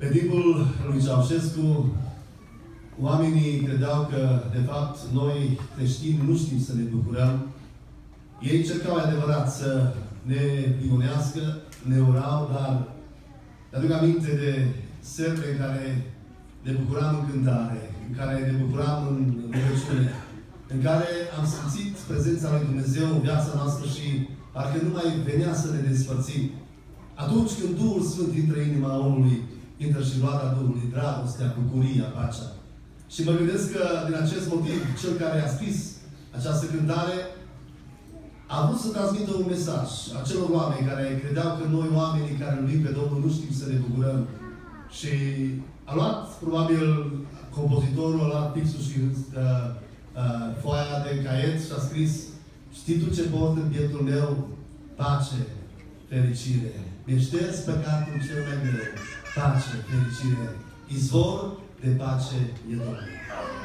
Pe timpul lui Ceaușescu, oamenii credeau că, de fapt, noi creștini nu știm să ne bucurăm. Ei încercau adevărat să ne prionească, ne urau, dar aduc aminte de serbe în care ne bucuram în cântare, în care ne bucuram în rugăciune, în care am simțit prezența lui Dumnezeu în viața noastră și parcă nu mai venea să ne despărțim. Atunci când Duhul Sfânt intră în inima omului, intră și roada Duhului, dragostea, bucuria, pacea. Și mă gândesc că, din acest motiv, cel care a scris această cântare a vrut să transmită un mesaj acelor oameni care credeau că noi, oamenii care iubim pe Domnul, nu știm să ne bucurăm. Și a luat, probabil, compozitorul, a luat pixul și uh, uh, foaia de caiet și a scris Știi tu ce pot în pietul meu? Pace, fericire. Mi-e șters păcatul cel mai greu. Pace, fericire. Izvor de pace e Domnul.